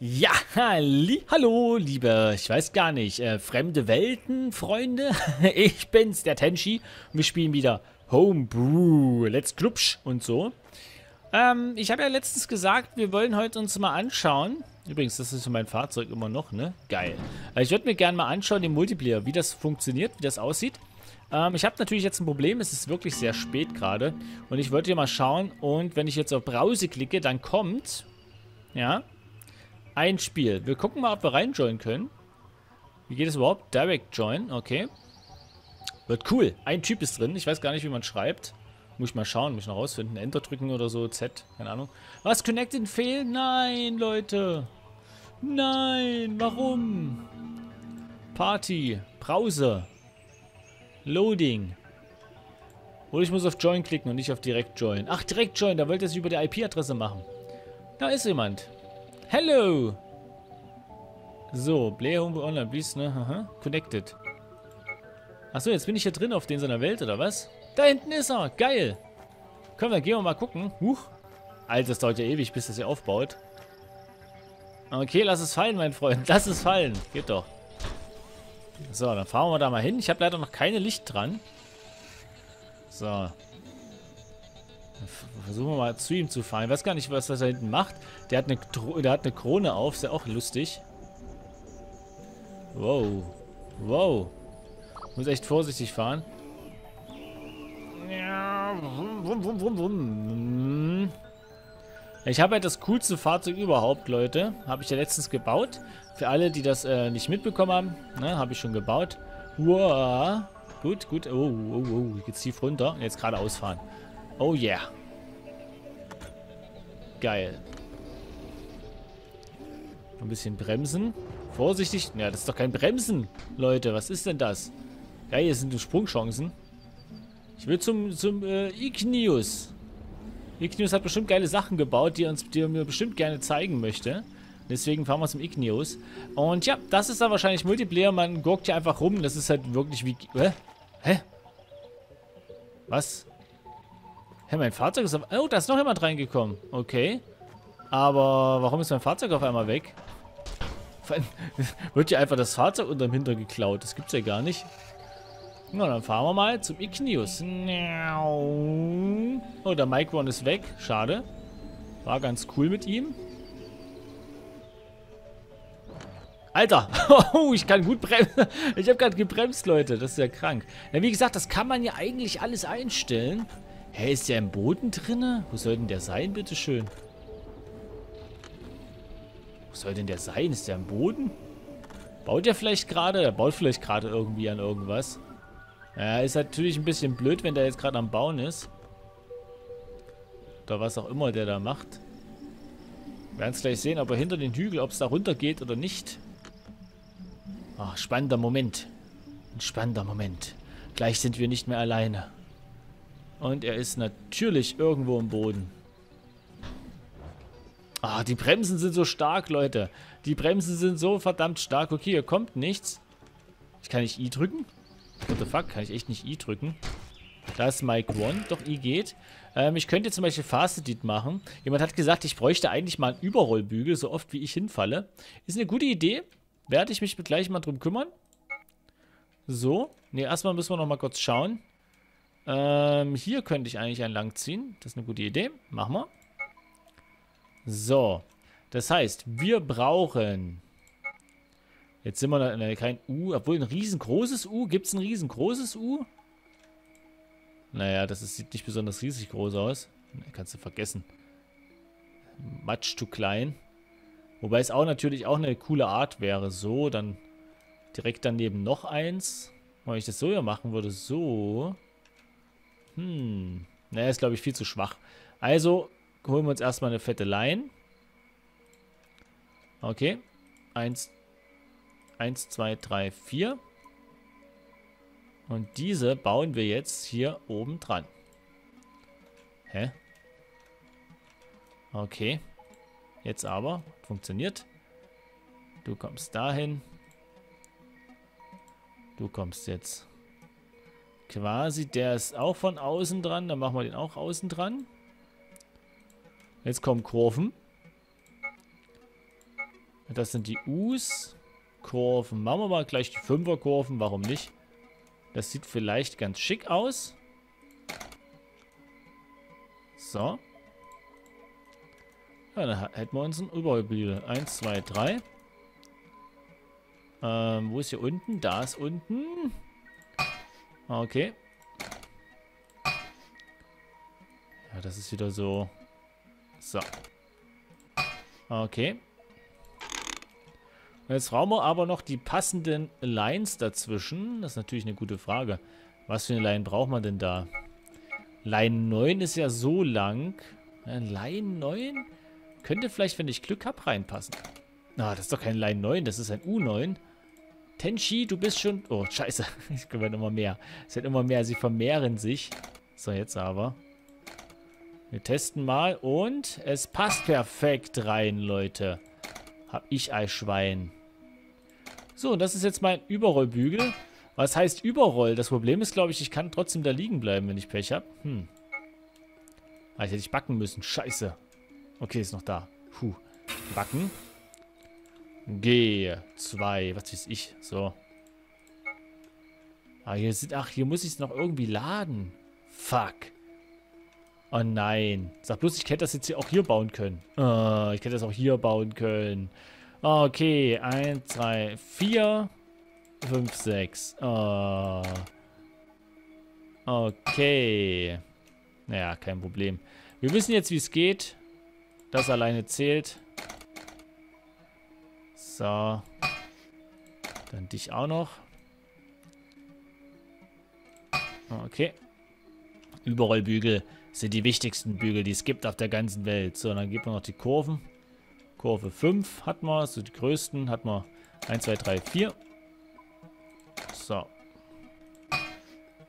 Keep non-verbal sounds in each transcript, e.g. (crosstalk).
Ja, halli, hallo, liebe, ich weiß gar nicht, äh, fremde Welten, Freunde. (laughs) ich bin's, der Tenchi. Und wir spielen wieder Homebrew, Let's Klubsch und so. Ähm, ich habe ja letztens gesagt, wir wollen heute uns mal anschauen. Übrigens, das ist mein Fahrzeug immer noch, ne? Geil. Also ich würde mir gerne mal anschauen, den Multiplayer, wie das funktioniert, wie das aussieht. Ähm, ich habe natürlich jetzt ein Problem, es ist wirklich sehr spät gerade. Und ich wollte hier mal schauen und wenn ich jetzt auf Browse klicke, dann kommt, ja, ein Spiel. Wir gucken mal, ob wir reinjoinen können. Wie geht es überhaupt? Direct Join, okay. Wird cool. Ein Typ ist drin. Ich weiß gar nicht, wie man schreibt. Muss ich mal schauen, muss ich noch rausfinden. Enter drücken oder so, Z, keine Ahnung. Was, Connected fehlt? Nein, Leute. Nein, warum? Party, Browser, Loading. Oder ich muss auf Join klicken und nicht auf Direct Join. Ach, Direct Join, da wollte er es über die IP-Adresse machen. Da ist jemand. Hello! So, Blair Home Online, please, ne? Aha. Connected. Achso, jetzt bin ich hier drin auf den seiner Welt, oder was? Da hinten ist er! Geil! Können wir, gehen wir mal gucken. Huch. Alter, das dauert ja ewig, bis das hier aufbaut. Okay, lass es fallen, mein Freund. Lass es fallen. Geht doch. So, dann fahren wir da mal hin. Ich habe leider noch keine Licht dran. So. Versuchen wir mal zu ihm zu fahren. Ich weiß gar nicht, was das da hinten macht. Der hat eine, der hat eine Krone auf. Ist ja auch lustig. Wow. Wow. Muss echt vorsichtig fahren. Ich habe halt das coolste Fahrzeug überhaupt, Leute. Habe ich ja letztens gebaut. Für alle, die das äh, nicht mitbekommen haben, ne, habe ich schon gebaut. Wow. Gut, gut. Oh, oh, oh. Jetzt tief runter. Jetzt geradeaus fahren. Oh yeah. Geil. Ein bisschen bremsen. Vorsichtig. Ja, das ist doch kein Bremsen, Leute. Was ist denn das? Geil, hier sind Sprungchancen. Ich will zum, zum äh, Ignius. Ignius hat bestimmt geile Sachen gebaut, die, uns, die er mir bestimmt gerne zeigen möchte. Deswegen fahren wir zum Ignius. Und ja, das ist dann wahrscheinlich Multiplayer. Man gurkt hier einfach rum. Das ist halt wirklich wie... Hä? Hä? Was? Hä, mein Fahrzeug ist auf... Oh, da ist noch jemand reingekommen. Okay. Aber warum ist mein Fahrzeug auf einmal weg? (laughs) Wird hier einfach das Fahrzeug unterm Hinter geklaut. Das gibt's ja gar nicht. Na, dann fahren wir mal zum Ignius. Oh, der Micron ist weg. Schade. War ganz cool mit ihm. Alter, (laughs) oh, ich kann gut bremsen. (laughs) Ich habe gerade gebremst, Leute. Das ist ja krank. Ja, wie gesagt, das kann man ja eigentlich alles einstellen. Hä, ist der im Boden drinne? Wo soll denn der sein, bitteschön? Wo soll denn der sein? Ist der im Boden? Baut der vielleicht gerade? Der baut vielleicht gerade irgendwie an irgendwas. Ja, ist natürlich ein bisschen blöd, wenn der jetzt gerade am Bauen ist. Oder was auch immer der da macht. Wir werden es gleich sehen, ob er hinter den Hügel, ob es da runter geht oder nicht. Ach, spannender Moment. Ein spannender Moment. Gleich sind wir nicht mehr alleine. Und er ist natürlich irgendwo im Boden. Ah, die Bremsen sind so stark, Leute. Die Bremsen sind so verdammt stark. Okay, hier kommt nichts. Ich kann nicht I drücken? What the fuck? Kann ich echt nicht I drücken? Da ist Mike One. Doch, I geht. Ähm, ich könnte zum Beispiel Fast Edit machen. Jemand hat gesagt, ich bräuchte eigentlich mal einen Überrollbügel, so oft wie ich hinfalle. Ist eine gute Idee. Werde ich mich gleich mal drum kümmern. So. Ne, erstmal müssen wir noch mal kurz schauen. Ähm, hier könnte ich eigentlich entlang ziehen. Das ist eine gute Idee. Machen wir. So. Das heißt, wir brauchen... Jetzt sind wir da in kein U, obwohl ein riesengroßes U. Gibt es ein riesengroßes U? Naja, das ist, sieht nicht besonders riesig groß aus. Kannst du vergessen. Much zu klein. Wobei es auch natürlich auch eine coole Art wäre. So, dann direkt daneben noch eins. Wenn ich das so hier machen würde, so. Hm. Naja, ist glaube ich viel zu schwach. Also holen wir uns erstmal eine fette Line. Okay. Eins, eins, zwei, drei, vier. Und diese bauen wir jetzt hier oben dran. Hä? Okay. Jetzt aber. Funktioniert. Du kommst dahin. Du kommst jetzt Quasi, der ist auch von außen dran. Dann machen wir den auch außen dran. Jetzt kommen Kurven. Das sind die U's. Kurven. Machen wir mal gleich die Fünferkurven. Warum nicht? Das sieht vielleicht ganz schick aus. So. Ja, dann hätten wir uns ein Überbügel. Eins, zwei, drei. Ähm, wo ist hier unten? Da ist unten. Okay. Ja, das ist wieder so. So. Okay. Jetzt brauchen wir aber noch die passenden Lines dazwischen. Das ist natürlich eine gute Frage. Was für eine Line braucht man denn da? Line 9 ist ja so lang. Line 9 könnte vielleicht, wenn ich Glück habe, reinpassen. Na, ah, das ist doch kein Line 9, das ist ein U9. Tenchi, du bist schon... Oh, scheiße. (laughs) Es werden immer mehr. Es werden immer mehr. Sie vermehren sich. So, jetzt aber. Wir testen mal und es passt perfekt rein, Leute. Hab ich Eischwein. So, und das ist jetzt mein Überrollbügel. Was heißt Überroll? Das Problem ist, glaube ich, ich kann trotzdem da liegen bleiben, wenn ich Pech habe. Hm. Ah, ich hätte ich backen müssen. Scheiße. Okay, ist noch da. Puh. Backen. G. 2. Was weiß ich. So. Ah, hier sind... Ach, hier muss ich es noch irgendwie laden. Fuck. Oh nein. Sag bloß, ich hätte das jetzt hier auch hier bauen können. Oh, ich hätte das auch hier bauen können. Okay. 1, 2, 4, 5, 6. Oh. Okay. Naja, kein Problem. Wir wissen jetzt, wie es geht. Das alleine zählt. So. Dann dich auch noch. Okay. Überrollbügel sind die wichtigsten Bügel, die es gibt auf der ganzen Welt. So, dann gibt man noch die Kurven. Kurve 5 hat man, so die größten hat man 1, 2, 3, 4. So.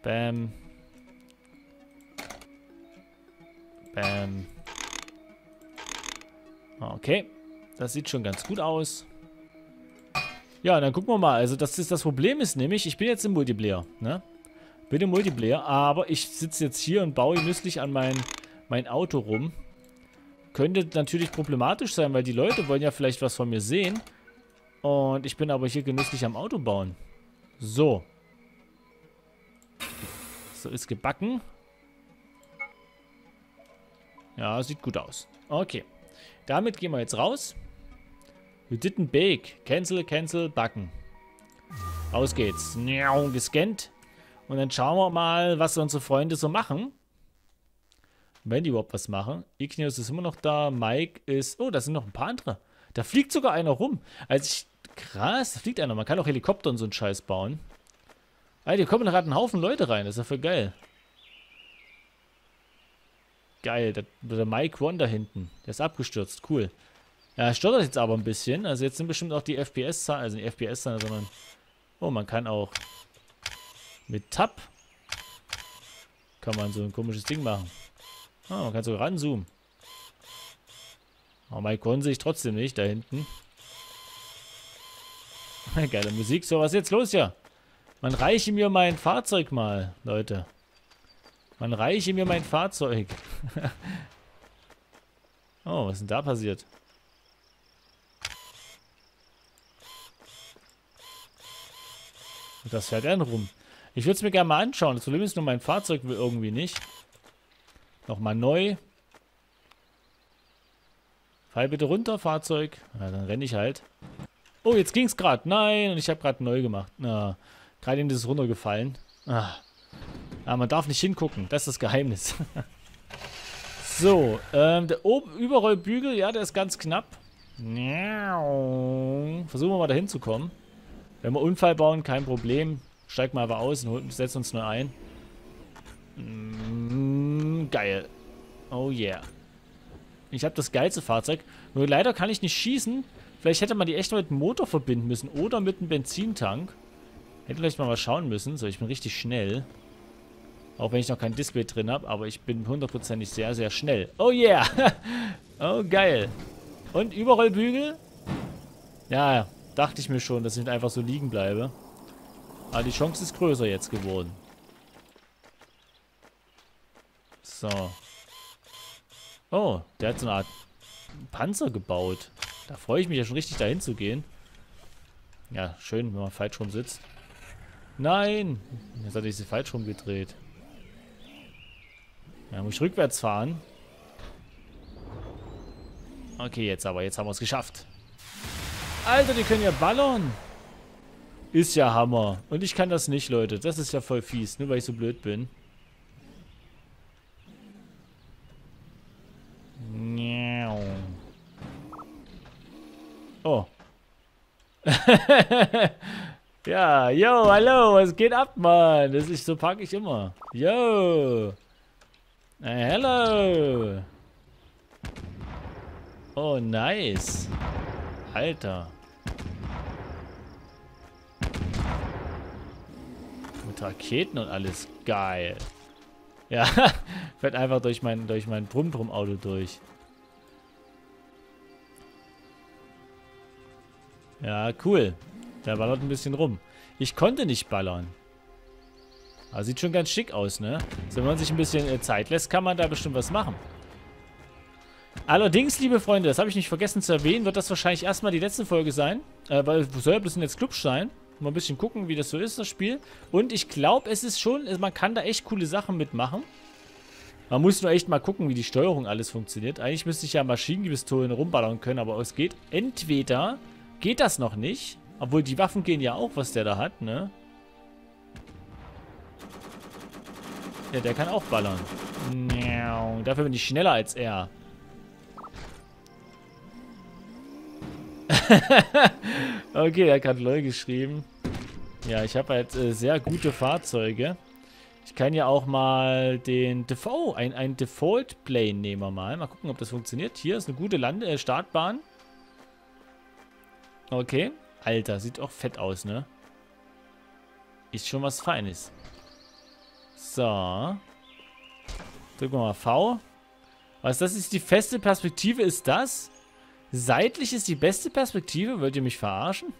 Bam. Bam. Okay. Das sieht schon ganz gut aus. Ja, dann gucken wir mal. Also das ist das Problem ist nämlich, ich bin jetzt im Multiplayer, ne? Bin im Multiplayer, aber ich sitze jetzt hier und baue genüsslich an mein, mein Auto rum. Könnte natürlich problematisch sein, weil die Leute wollen ja vielleicht was von mir sehen. Und ich bin aber hier genüsslich am Auto bauen. So. So, ist gebacken. Ja, sieht gut aus. Okay. Damit gehen wir jetzt raus. You didn't bake. Cancel, cancel, backen. Aus geht's. Gescannt. Und dann schauen wir mal, was unsere Freunde so machen. Wenn die überhaupt was machen. Igneous ist immer noch da. Mike ist... Oh, da sind noch ein paar andere. Da fliegt sogar einer rum. Also ich... Krass, da fliegt einer. Man kann auch Helikopter und so einen Scheiß bauen. Alter, hier kommen gerade einen Haufen Leute rein. Das ist ja voll geil. Geil, der, der Mike One da hinten. Der ist abgestürzt, cool. Ja, stottert jetzt aber ein bisschen. Also jetzt sind bestimmt auch die FPS-Zahlen, also nicht FPS-Zahlen, sondern... Oh, man kann auch mit Tab kann man so ein komisches Ding machen. Ah, man kann sogar ranzoomen. Aber Mike konnte sich trotzdem nicht da hinten. (laughs) Geile Musik. So, was ist jetzt los ja? Man reiche mir mein Fahrzeug mal, Leute. Man reiche mir mein Fahrzeug. (laughs) oh, was ist denn da passiert? Das fährt dann rum. Ich würde es mir gerne mal anschauen. Das Problem ist nur, mein Fahrzeug will irgendwie nicht. Nochmal neu. Fall bitte runter, Fahrzeug. Ja, dann renne ich halt. Oh, jetzt ging es gerade. Nein, und ich habe gerade neu gemacht. Na, gerade eben ist es runtergefallen. Ah. Ah, man darf nicht hingucken. Das ist das Geheimnis. (laughs) so, ähm, der oben Überrollbügel, ja, der ist ganz knapp. Versuchen wir mal da hinzukommen. Wenn wir Unfall bauen, kein Problem. Steig mal aber aus und setzen uns nur ein. Mm, geil. Oh yeah. Ich habe das geilste Fahrzeug. Nur leider kann ich nicht schießen. Vielleicht hätte man die echt mit dem Motor verbinden müssen. Oder mit einem Benzintank. Hätte vielleicht mal was schauen müssen. So, ich bin richtig schnell. Auch wenn ich noch kein Display drin habe, aber ich bin hundertprozentig sehr, sehr schnell. Oh yeah! (laughs) oh, geil. Und Überrollbügel? Ja, dachte ich mir schon, dass ich einfach so liegen bleibe. Aber die Chance ist größer jetzt geworden. So. Oh, der hat so eine Art Panzer gebaut. Da freue ich mich ja schon richtig, dahin zu gehen. Ja, schön, wenn man falsch rum sitzt. Nein! Jetzt hat ich sie falsch rumgedreht. Ja, muss ich rückwärts fahren. Okay, jetzt aber. Jetzt haben wir es geschafft. Alter, die können ja ballern. Ist ja Hammer. Und ich kann das nicht, Leute. Das ist ja voll fies. Nur weil ich so blöd bin. Oh. (laughs) ja, yo, hallo, was geht ab, Mann? Das ist, so packe ich immer. Yo. Hello. Oh, nice. Alter. Mit Raketen und alles. Geil. Ja, (laughs) fährt einfach durch mein, durch mein Brumm-Brumm-Auto durch. Ja, cool. Der ballert ein bisschen rum. Ich konnte nicht ballern. Aber sieht schon ganz schick aus, ne? Also wenn man sich ein bisschen äh, Zeit lässt, kann man da bestimmt was machen. Allerdings, liebe Freunde, das habe ich nicht vergessen zu erwähnen, wird das wahrscheinlich erstmal die letzte Folge sein. Äh, weil soll ja bloß Let's Club sein. Mal ein bisschen gucken, wie das so ist, das Spiel. Und ich glaube, es ist schon, man kann da echt coole Sachen mitmachen. Man muss nur echt mal gucken, wie die Steuerung alles funktioniert. Eigentlich müsste ich ja Maschinenpistolen rumballern können, aber es geht entweder geht das noch nicht. Obwohl die Waffen gehen ja auch, was der da hat, ne? Ja, der kann auch ballern. Dafür bin ich schneller als er. (laughs) okay, er hat LOL geschrieben. Ja, ich habe halt äh, sehr gute Fahrzeuge. Ich kann ja auch mal den Default, ein, ein Default Plane nehmen wir mal. Mal gucken, ob das funktioniert. Hier ist eine gute Lande äh, Startbahn. Okay. Alter, sieht auch fett aus, ne? Ist schon was Feines. So. Drücken wir mal V. Was, das ist die feste Perspektive, ist das? Seitlich ist die beste Perspektive? Wollt ihr mich verarschen?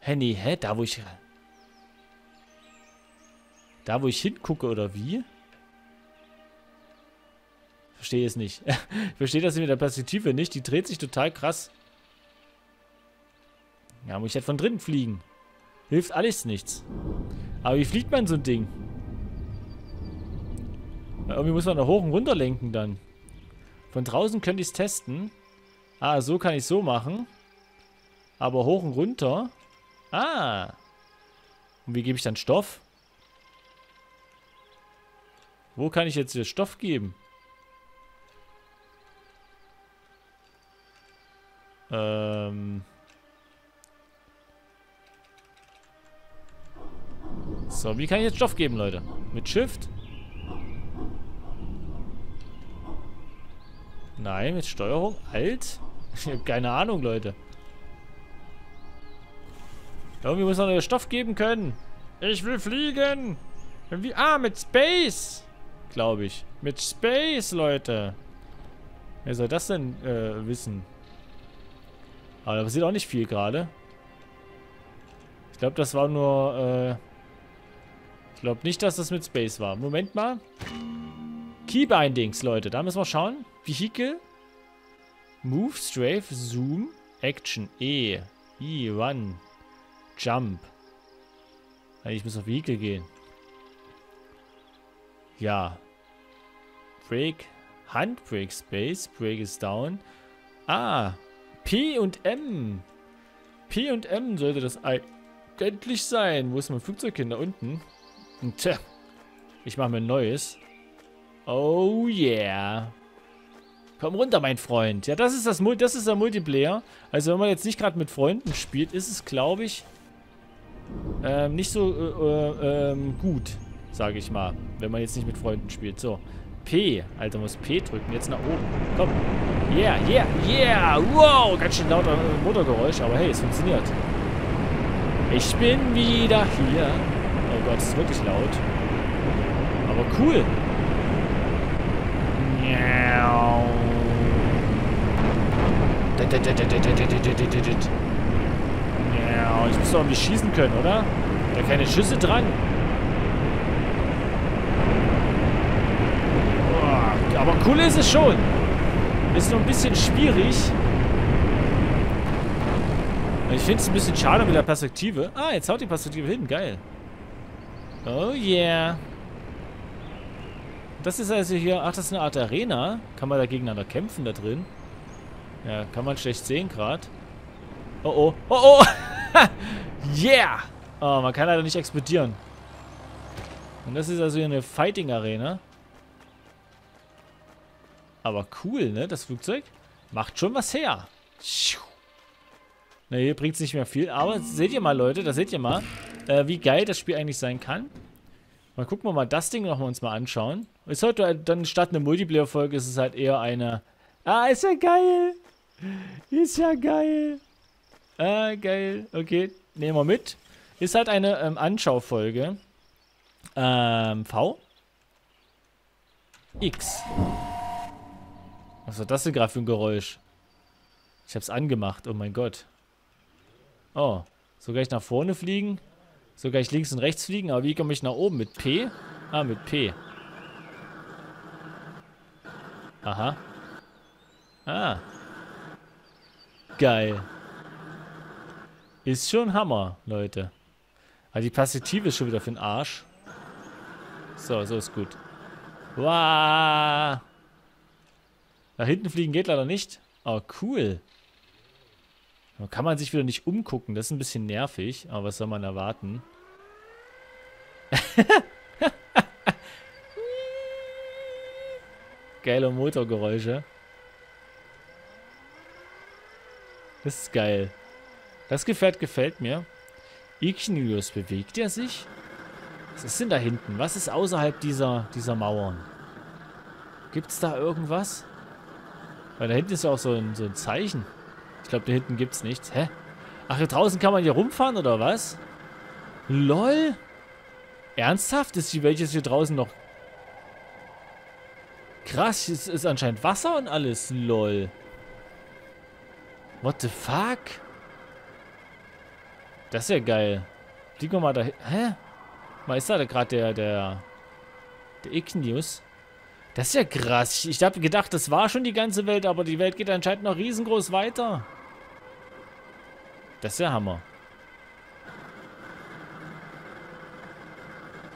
Hä, nee, hä? Da, wo ich... Da, wo ich hingucke, oder wie? Verstehe es nicht. ich (laughs) verstehe das mit der Perspektive nicht. Die dreht sich total krass. Ja, muss ich halt von drinnen fliegen. Hilft alles nichts. Aber wie fliegt man so ein Ding? Irgendwie muss man da hoch und runter lenken dann. Von draußen könnte ich es testen. Ah, so kann ich so machen. Aber hoch und runter. Ah. Und wie gebe ich dann Stoff? Wo kann ich jetzt hier Stoff geben? Ähm... So, wie kann ich jetzt Stoff geben, Leute? Mit Shift? Nein, mit Steuerung? Alt? Ich habe keine Ahnung, Leute. Irgendwie muss man noch Stoff geben können. Ich will fliegen. Wie, ah, mit Space. Glaube ich. Mit Space, Leute. Wer soll das denn äh, wissen? Aber da passiert auch nicht viel gerade. Ich glaube, das war nur... Äh, ich glaube nicht, dass das mit Space war. Moment mal. Keybindings, Leute. Da müssen wir schauen. Vehicle. Move, Strafe, Zoom, Action, E. E, Run. Jump. Ich muss auf Vehicle gehen. Ja. Break. Handbrake Space. Break is down. Ah. P und M. P und M sollte das eigentlich sein. Wo ist mein Flugzeug hin? Da unten. Tja, ich mache mir ein neues. Oh yeah. Komm runter, mein Freund. Ja, das ist das, das ist der Multiplayer. Also wenn man jetzt nicht gerade mit Freunden spielt, ist es, glaube ich, ähm, nicht so äh, äh, ähm, gut, sage ich mal. Wenn man jetzt nicht mit Freunden spielt. So, P. Alter, muss P drücken. Jetzt nach oben. Komm. Yeah, yeah, yeah. Wow, ganz schön lauter Motorgeräusch. Aber hey, es funktioniert. Ich bin wieder hier. Oh Gott, es ist wirklich laut. Aber cool. Ich muss doch irgendwie schießen können, oder? Da keine Schüsse dran. Aber cool ist es schon. Ist nur ein bisschen schwierig. Ich finde es ein bisschen schade mit der Perspektive. Ah, jetzt haut die Perspektive hin. Geil. Oh yeah. Das ist also hier... Ach, das ist eine Art Arena. Kann man da gegeneinander kämpfen da drin? Ja, kann man schlecht sehen gerade. Oh, oh. Oh, oh. (laughs) yeah. Oh, man kann leider nicht explodieren. Und das ist also hier eine Fighting-Arena. Aber cool, ne? Das Flugzeug macht schon was her. Ne, hier bringt es nicht mehr viel. Aber seht ihr mal, Leute, da seht ihr mal, äh, wie geil das Spiel eigentlich sein kann. Mal gucken wir mal das Ding noch mal uns mal anschauen. Ist heute dann statt eine Multiplayer-Folge ist es halt eher eine... Ah, ist ja geil. Ist ja geil. Ah, geil. Okay, nehmen wir mit. Ist halt eine ähm, Anschaufolge. Ähm, V. X. Was war das denn gerade für ein Geräusch? Ich hab's angemacht, oh mein Gott. Oh, so kann ich nach vorne fliegen? So kann ich links und rechts fliegen? Aber wie komme ich nach oben? Mit P? Ah, mit P. Aha. Ah. Geil. Ist schon Hammer, Leute. Aber die Perspektive ist schon wieder für den Arsch. So, so ist gut. Wow. Nach hinten fliegen geht leider nicht. Oh, cool. Da kann man sich wieder nicht umgucken. Das ist ein bisschen nervig. Aber was soll man erwarten? (laughs) Geile Motorgeräusche. Das ist geil. Das Gefährt gefällt mir. Ignius, bewegt er sich? Was ist denn da hinten? Was ist außerhalb dieser, dieser Mauern? Gibt es da irgendwas? Weil da hinten ist ja auch so ein, so ein Zeichen. Ich glaube, da hinten gibt es nichts. Hä? Ach, hier draußen kann man hier rumfahren, oder was? LOL? Ernsthaft? Ist die jetzt hier draußen noch... Krass, es ist anscheinend Wasser und alles. LOL. What the fuck? Das ist ja geil. Fliegen wir mal da... Hä? Mal ist da gerade der... Der... Der Ignius. Das ist ja krass. Ich habe gedacht, das war schon die ganze Welt, aber die Welt geht anscheinend noch riesengroß weiter. Das ist ja Hammer.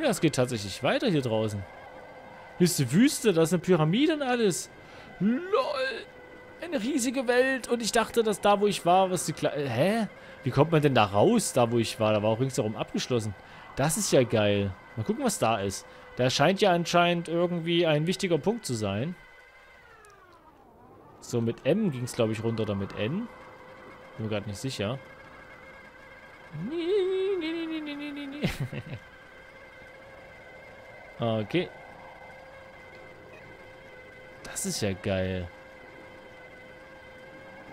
Ja, es geht tatsächlich weiter hier draußen. Hier ist die Wüste, da ist eine Pyramide und alles. LOL. Eine riesige Welt. Und ich dachte, dass da, wo ich war, was die Kle äh, Hä? Wie kommt man denn da raus, da wo ich war? Da war auch ringsherum abgeschlossen. Das ist ja geil. Mal gucken, was da ist. Da scheint ja anscheinend irgendwie ein wichtiger Punkt zu sein. So, mit M ging es, glaube ich, runter oder mit N. Bin mir gerade nicht sicher. (laughs) okay. Das ist ja geil.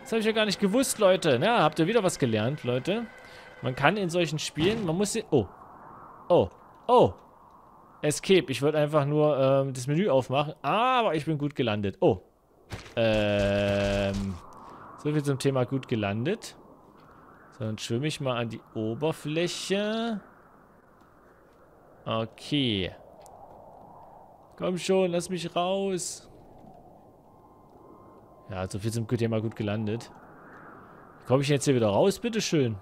Das habe ich ja gar nicht gewusst, Leute. Ja, habt ihr wieder was gelernt, Leute. Man kann in solchen Spielen, man muss... Oh. Oh. Oh. Escape. Ich wollte einfach nur ähm, das Menü aufmachen. Aber ich bin gut gelandet. Oh. Ähm. So viel zum Thema gut gelandet. So, dann schwimme ich mal an die Oberfläche. Okay. Komm schon, lass mich raus. Ja, so viel zum Thema gut gelandet. Komme ich jetzt hier wieder raus? Bitteschön.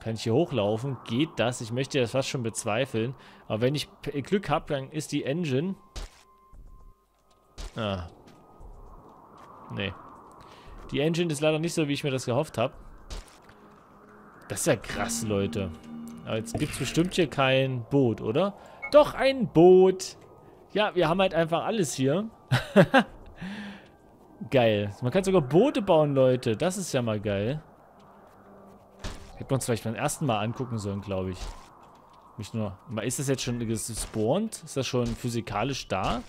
Kann ich hier hochlaufen? Geht das? Ich möchte das fast schon bezweifeln. Aber wenn ich Glück habe, dann ist die Engine... Ah. Nee. Die Engine ist leider nicht so, wie ich mir das gehofft habe. Das ist ja krass, Leute. Aber jetzt gibt es bestimmt hier kein Boot, oder? Doch, ein Boot. Ja, wir haben halt einfach alles hier. (laughs) geil. Man kann sogar Boote bauen, Leute. Das ist ja mal geil. Hätten wir uns vielleicht beim ersten Mal angucken sollen, glaube ich. Mich nur. Ist das jetzt schon gespawnt? Ist das schon physikalisch da?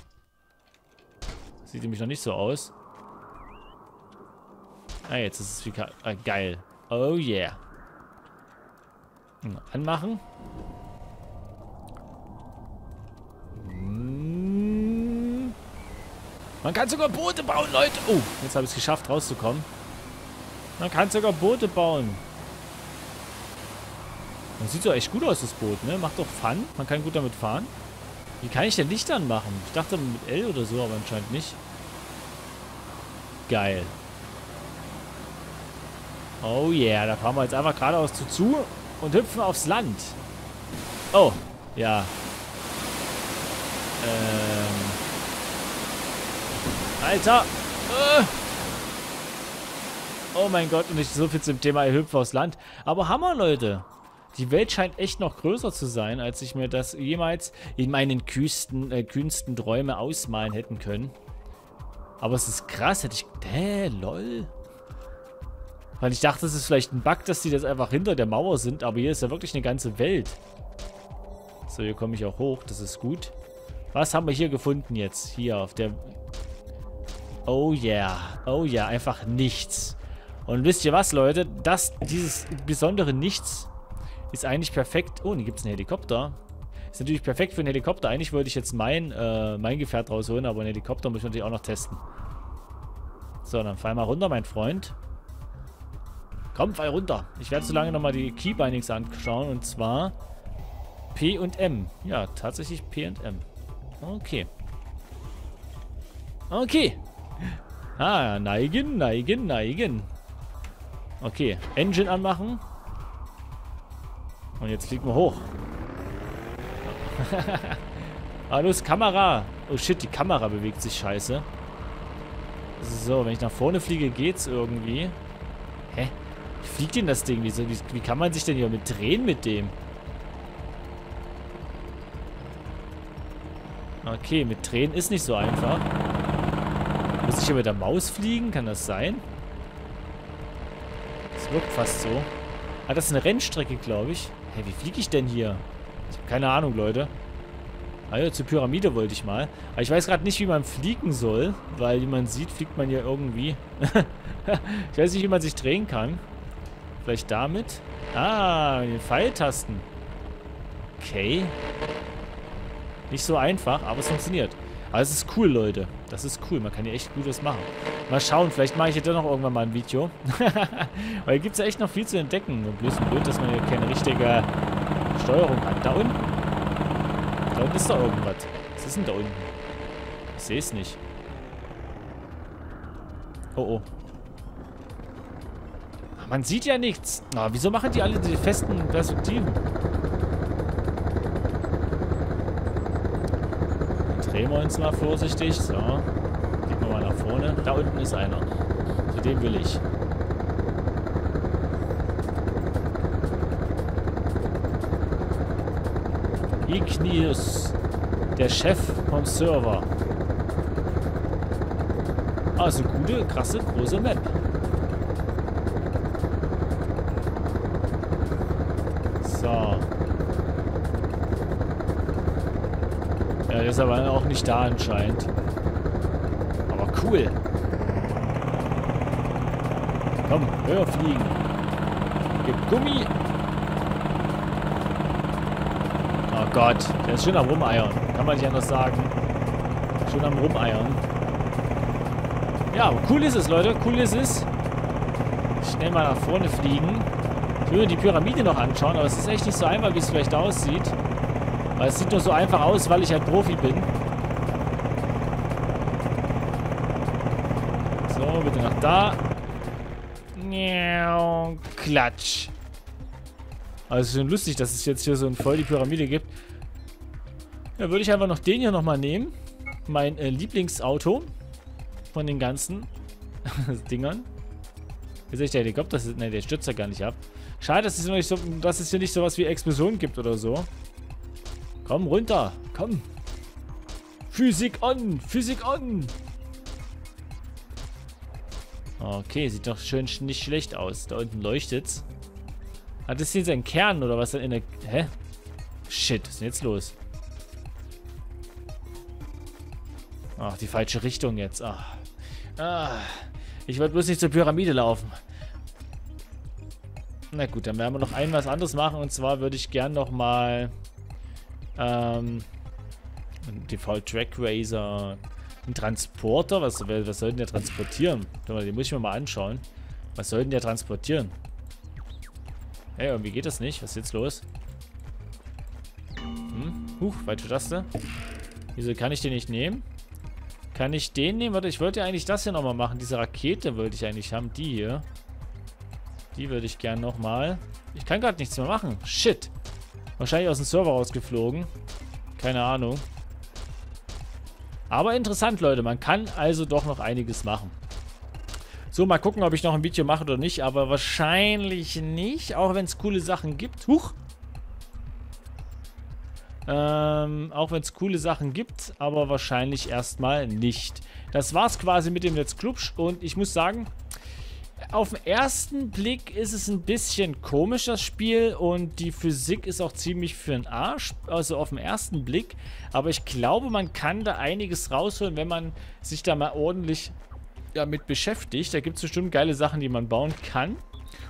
Sieht nämlich noch nicht so aus. Ah, jetzt ist es wie ah, geil. Oh yeah. Anmachen. Man kann sogar Boote bauen, Leute. Oh, jetzt habe ich es geschafft, rauszukommen. Man kann sogar Boote bauen. Das sieht so echt gut aus, das Boot, ne? Macht doch Fun. Man kann gut damit fahren. Wie kann ich denn Licht anmachen? Ich dachte mit L oder so, aber anscheinend nicht. Geil. Oh yeah, da fahren wir jetzt einfach geradeaus zu zu und hüpfen aufs Land. Oh, ja. Ähm. Alter. Äh. Oh mein Gott, und nicht so viel zum Thema Hüpfen aufs Land. Aber Hammer, Leute. Die Welt scheint echt noch größer zu sein, als ich mir das jemals in meinen kühnsten, äh, kühnsten Träume ausmalen hätten können. Aber es ist krass, hätte ich... Hä, lol. Weil ich dachte, es ist vielleicht ein Bug, dass die das einfach hinter der Mauer sind, aber hier ist ja wirklich eine ganze Welt. So, hier komme ich auch hoch, das ist gut. Was haben wir hier gefunden jetzt? Hier auf der... Oh yeah, oh yeah, einfach nichts. Und wisst ihr was, Leute? Das, dieses besondere Nichts ist eigentlich perfekt. Oh, hier gibt es einen Helikopter. Ist natürlich perfekt für einen Helikopter. Eigentlich wollte ich jetzt mein, äh, mein Gefährt rausholen, aber einen Helikopter muss ich natürlich auch noch testen. So, dann fall mal runter, mein Freund. Komm, fall runter. Ich werde so lange nochmal die Keybindings anschauen. Und zwar P und M. Ja, tatsächlich P und M. Okay. Okay. Ah, neigen, neigen, neigen. Okay, Engine anmachen. Und jetzt fliegen wir hoch. (laughs) ah, los, Kamera. Oh shit, die Kamera bewegt sich scheiße. So, wenn ich nach vorne fliege, geht's irgendwie. Hä? Wie fliegt denn das Ding? Wie, wie, wie kann man sich denn hier mit drehen mit dem? Okay, mit drehen ist nicht so einfach. Ich hier mit der Maus fliegen? Kann das sein? Das wirkt fast so. Ah, das ist eine Rennstrecke, glaube ich. Hä, wie fliege ich denn hier? Ich habe keine Ahnung, Leute. Ah ja, zur Pyramide wollte ich mal. Aber ich weiß gerade nicht, wie man fliegen soll, weil, wie man sieht, fliegt man ja irgendwie. (laughs) ich weiß nicht, wie man sich drehen kann. Vielleicht damit? Ah, mit den Pfeiltasten. Okay. Nicht so einfach, aber es funktioniert. Aber es ist cool, Leute. Das ist cool. Man kann hier echt Gutes machen. Mal schauen. Vielleicht mache ich hier doch noch irgendwann mal ein Video. (laughs) Weil hier gibt es ja echt noch viel zu entdecken. Nur bloß blöd, dass man hier keine richtige Steuerung hat. Da unten. Da unten ist doch irgendwas. Was ist denn da unten? Ich sehe es nicht. Oh, oh. Man sieht ja nichts. Na, wieso machen die alle die festen Perspektiven? Drehen wir uns mal vorsichtig. So. Gehen wir mal nach vorne. Da unten ist einer. Zu dem will ich. Ignius, der Chef vom Server. Also gute, krasse, große Map. So. Ja, der ist aber auch nicht da anscheinend. Aber cool. Komm, höher fliegen. Gib Gummi. Oh Gott, der ist schön am Rumeiern. Kann man nicht anders sagen. Schön am Rumeiern. Ja, cool ist es, Leute. Cool ist es. Schnell mal nach vorne fliegen. Ich würde die Pyramide noch anschauen, aber es ist echt nicht so einfach, wie es vielleicht aussieht. Weil es sieht nur so einfach aus, weil ich halt Profi bin. So, bitte nach da. Klatsch. Also schon lustig, dass es jetzt hier so ein voll die Pyramide gibt. Ja, würde ich einfach noch den hier nochmal nehmen. Mein äh, Lieblingsauto von den ganzen (laughs) Dingern. Wie sehe ich der Helikopter? Ne, der stürzt ja gar nicht ab. Schade, dass es, nicht so, dass es hier nicht sowas wie Explosion gibt oder so. Komm runter. Komm. Physik on. Physik on. Okay, sieht doch schön nicht schlecht aus. Da unten leuchtet's. Hat das hier sein Kern oder was in der... Hä? Shit, was ist denn jetzt los? Ach, die falsche Richtung jetzt. Ach. Ah. Ich wollte bloß nicht zur Pyramide laufen. Na gut, dann werden wir noch ein was anderes machen. Und zwar würde ich gern noch mal... Ähm, Default Track Racer. Ein Transporter. Was, was soll denn der transportieren? Den muss ich mir mal anschauen. Was soll denn der transportieren? Hey, irgendwie geht das nicht. Was ist jetzt los? Hm? Huch, falsche Taste. Wieso kann ich den nicht nehmen? Kann ich den nehmen? Warte, ich wollte eigentlich das hier nochmal machen. Diese Rakete wollte ich eigentlich haben. Die hier. Die würde ich gern nochmal. Ich kann gerade nichts mehr machen. Shit. Wahrscheinlich aus dem Server rausgeflogen. Keine Ahnung. Aber interessant, Leute. Man kann also doch noch einiges machen. So, mal gucken, ob ich noch ein Video mache oder nicht. Aber wahrscheinlich nicht. Auch wenn es coole Sachen gibt. Huch. Ähm, auch wenn es coole Sachen gibt. Aber wahrscheinlich erstmal nicht. Das war's quasi mit dem Let's Club. Und ich muss sagen, auf den ersten Blick ist es ein bisschen komisch, das Spiel. Und die Physik ist auch ziemlich für den Arsch. Also auf den ersten Blick. Aber ich glaube, man kann da einiges rausholen, wenn man sich da mal ordentlich damit beschäftigt. Da gibt es bestimmt geile Sachen, die man bauen kann.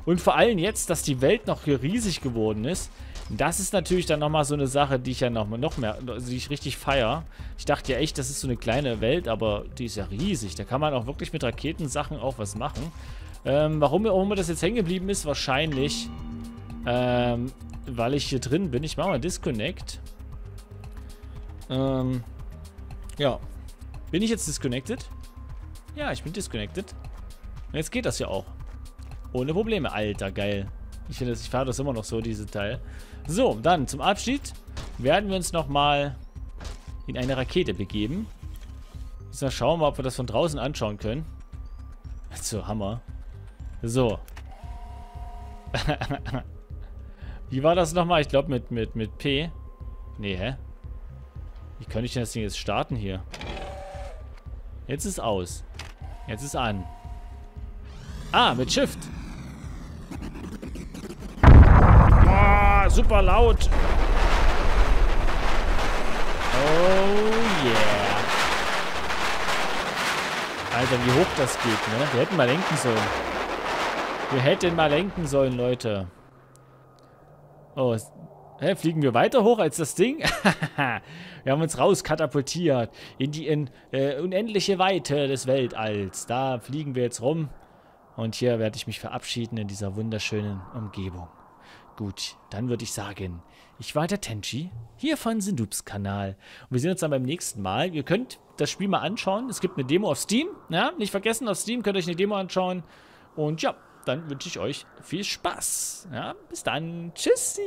Und vor allem jetzt, dass die Welt noch hier riesig geworden ist. Das ist natürlich dann nochmal so eine Sache, die ich ja noch, noch mehr, also die ich richtig feiere. Ich dachte ja echt, das ist so eine kleine Welt, aber die ist ja riesig. Da kann man auch wirklich mit Raketensachen auch was machen. Ähm, warum, warum das jetzt hängen geblieben ist? Wahrscheinlich, ähm, weil ich hier drin bin. Ich mache mal Disconnect. Ähm, ja. Bin ich jetzt disconnected? Ja, ich bin disconnected. Und jetzt geht das ja auch. Ohne Probleme. Alter, geil. Ich finde, ich fahre das immer noch so, diese Teil. So, dann zum Abschied werden wir uns nochmal in eine Rakete begeben. Jetzt schauen wir, ob wir das von draußen anschauen können. So, Hammer. So. (laughs) Wie war das nochmal? Ich glaube mit, mit, mit P. Nee, hä? Wie könnte ich denn das Ding jetzt starten hier? Jetzt ist aus. Jetzt ist an. Ah, mit Shift. Oh, super laut. Oh yeah. Alter, wie hoch das geht, ne? Wir hätten mal lenken sollen. Wir hätten mal lenken sollen, Leute. Oh, hä, fliegen wir weiter hoch als das Ding? (laughs) wir haben uns rauskatapultiert in die in, äh, unendliche Weite des Weltalls. Da fliegen wir jetzt rum. Und hier werde ich mich verabschieden in dieser wunderschönen Umgebung. Gut, dann würde ich sagen, ich war der Tenchi, hier von Sindubs Kanal. Und wir sehen uns dann beim nächsten Mal. Ihr könnt das Spiel mal anschauen. Es gibt eine Demo auf Steam. Ja, nicht vergessen, auf Steam könnt ihr euch eine Demo anschauen. Und ja, dann wünsche ich euch viel Spaß. Ja, bis dann. Tschüssi.